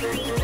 Música